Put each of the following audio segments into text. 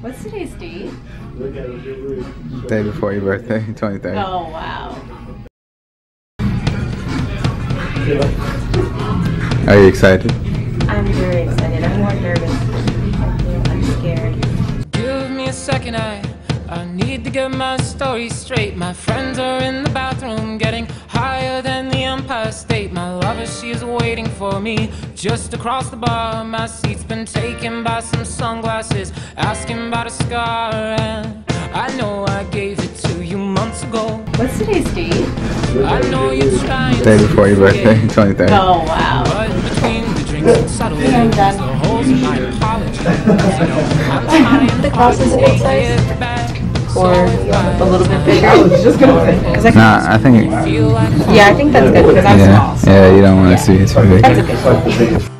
What's today's date? Day before your birthday, 23rd. Oh, wow. Are you excited? I'm very excited. I'm more nervous. I feel I'm scared. Give me a second, I, I need to get my story straight. My friends are in the bathroom getting higher than the Empire State. My lover, she is waiting for me just across the bar. My seat's been taken by some sunglasses, asking about a scar. And I know I gave it to you months ago. What's today's date? I know you're trying Day before your birthday, forget. 23rd. Oh, wow. But between the drinks and subtle I'm things, done. the holes in my apology. You know, I'm trying The cross is hard eight to size? get back. Or a little bit bigger? Because I Nah, I think. Yeah, I think that's good because I'm Yeah, small. so yeah, you don't want to see it too big. That's a good one.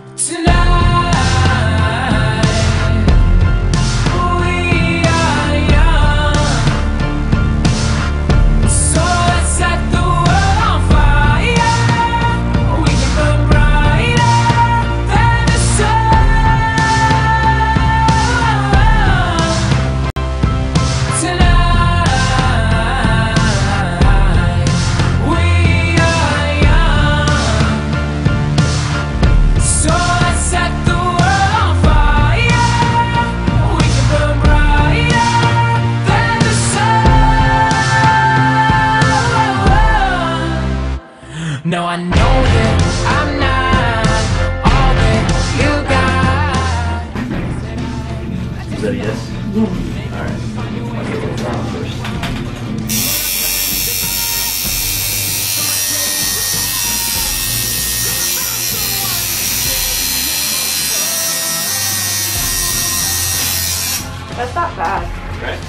No, I know that I'm not all that you got. Is that a yes? Alright. I'll get a little down first. That's not bad. Right?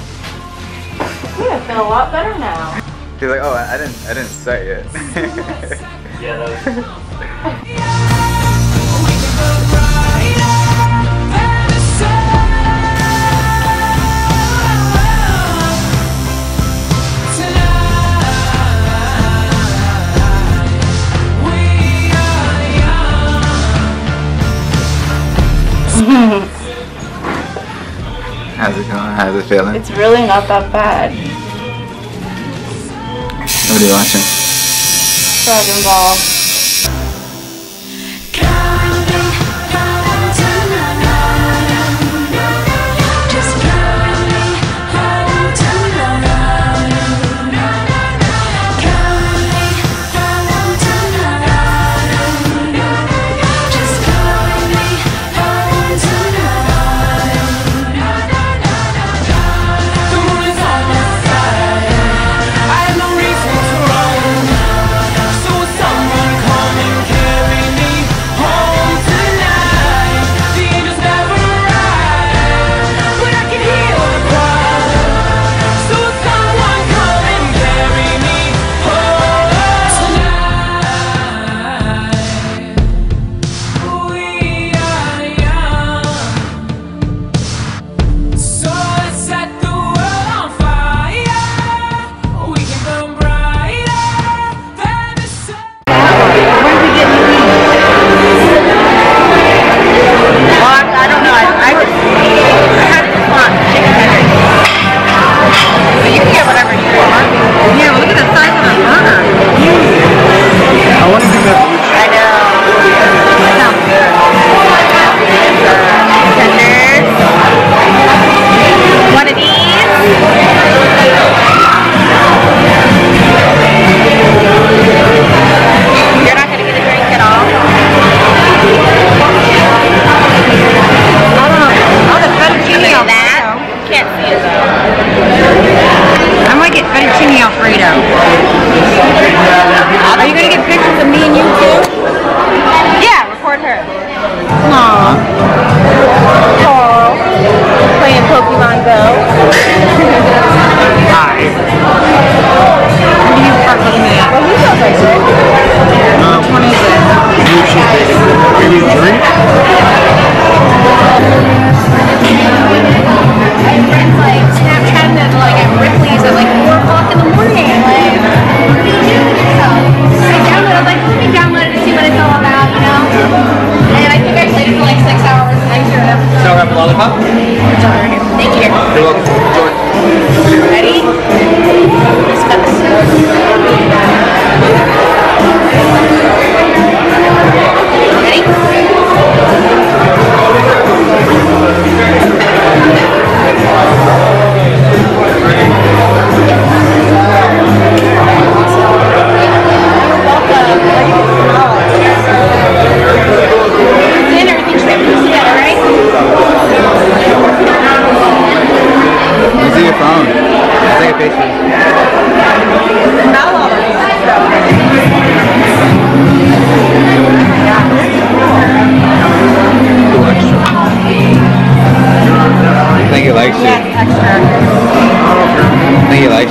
Yeah, I feel a lot better now. He's like, oh, I I didn't, I didn't say it. Yeah, that was. We can burn brighter than the sun. Tonight, we are young. How's it going? How's it feeling? It's really not that bad. What are you watching? 再蒸包 Thanks.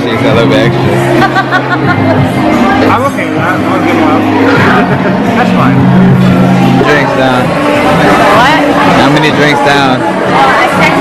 I'm okay with that. I'm good enough. That's fine. Drinks down. What? How many drinks down? Oh,